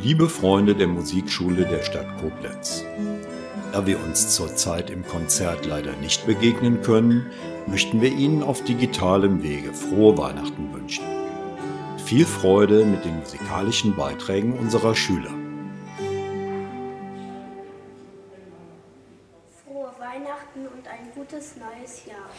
Liebe Freunde der Musikschule der Stadt Koblenz. Da wir uns zurzeit im Konzert leider nicht begegnen können, möchten wir Ihnen auf digitalem Wege frohe Weihnachten wünschen. Viel Freude mit den musikalischen Beiträgen unserer Schüler. Frohe Weihnachten und ein gutes neues Jahr.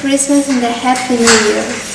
Christmas and a Happy New Year.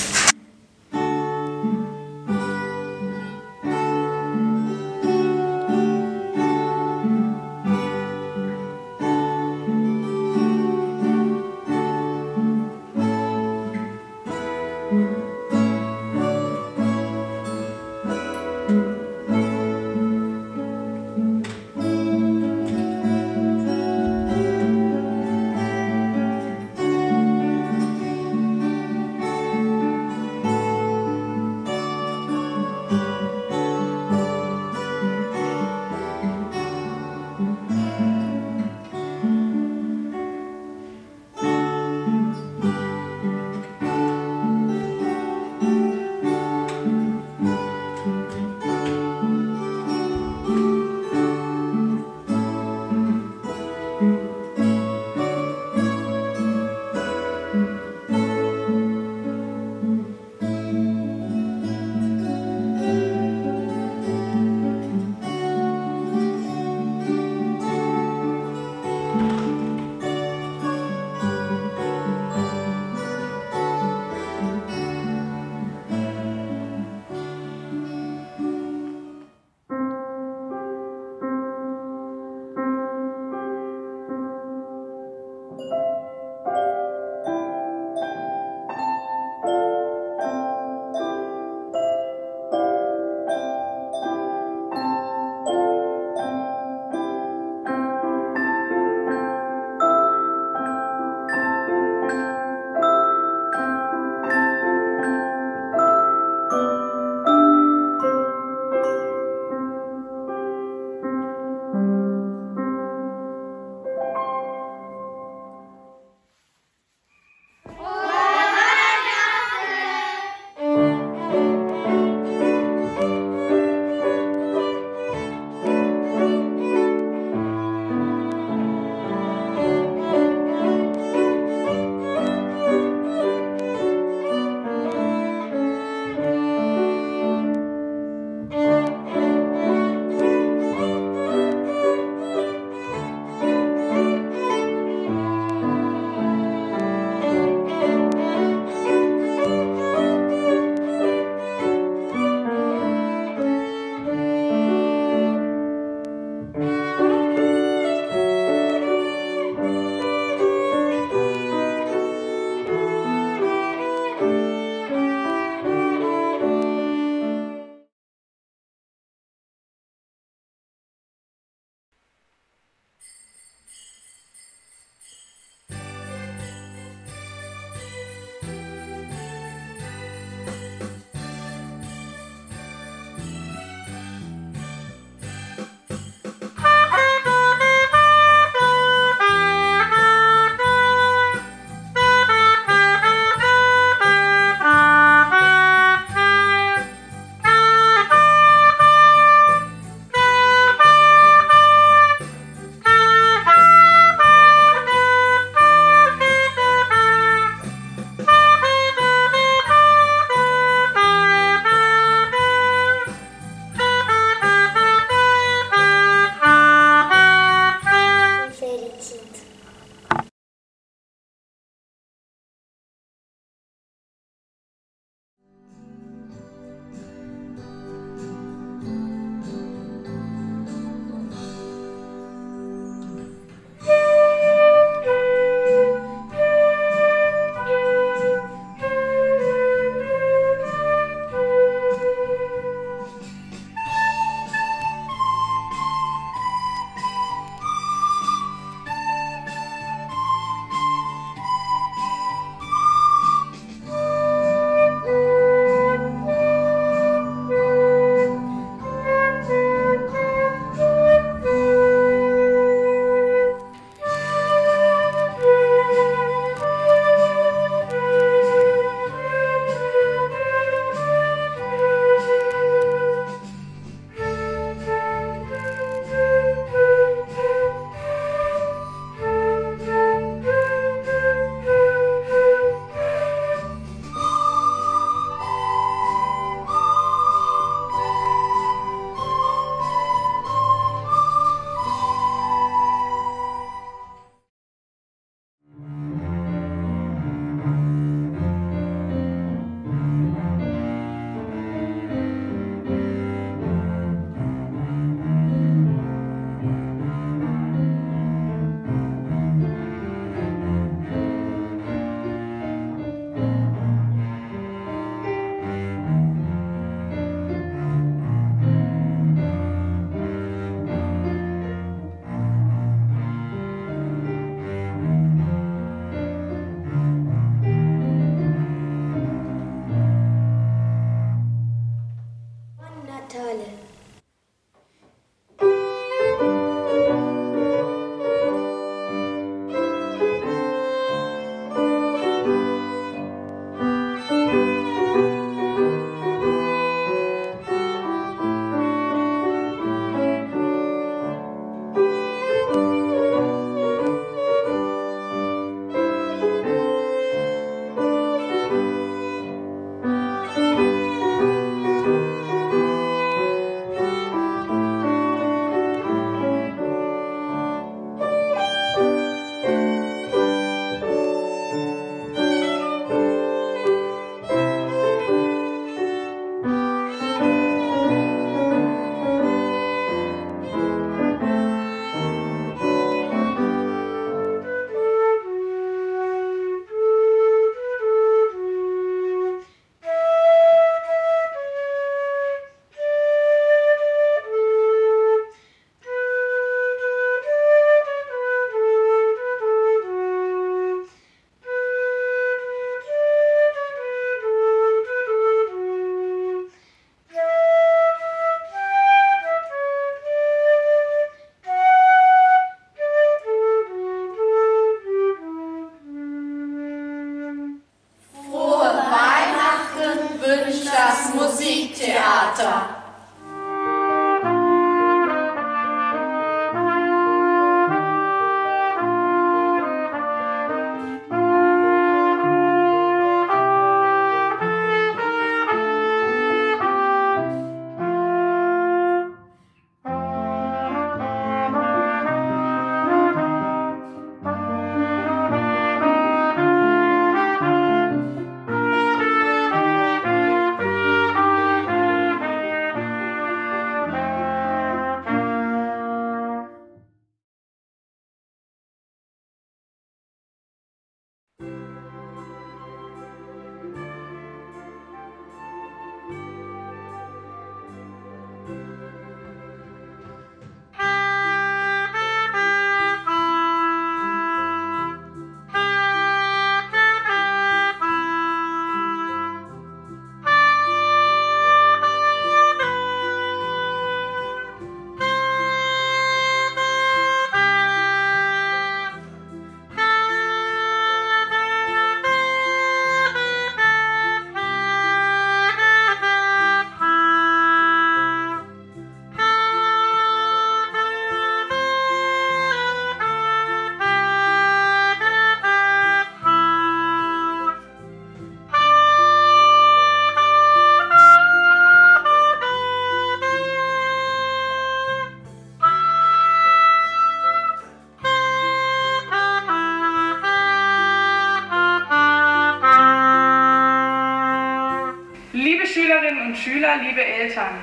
Und Schüler, liebe Eltern,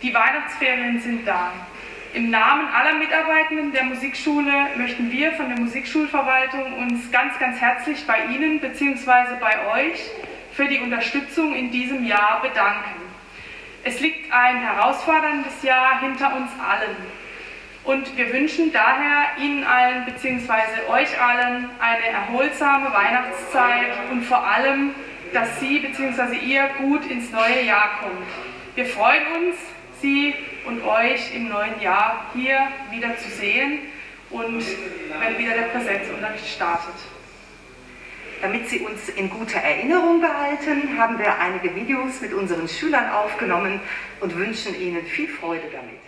die Weihnachtsferien sind da. Im Namen aller Mitarbeitenden der Musikschule möchten wir von der Musikschulverwaltung uns ganz, ganz herzlich bei Ihnen bzw. bei euch für die Unterstützung in diesem Jahr bedanken. Es liegt ein herausforderndes Jahr hinter uns allen. Und wir wünschen daher Ihnen allen bzw. euch allen eine erholsame Weihnachtszeit und vor allem, dass Sie bzw. ihr gut ins neue Jahr kommt. Wir freuen uns, Sie und euch im neuen Jahr hier wieder zu sehen und wenn wieder der Präsenzunterricht startet. Damit Sie uns in guter Erinnerung behalten, haben wir einige Videos mit unseren Schülern aufgenommen und wünschen Ihnen viel Freude damit.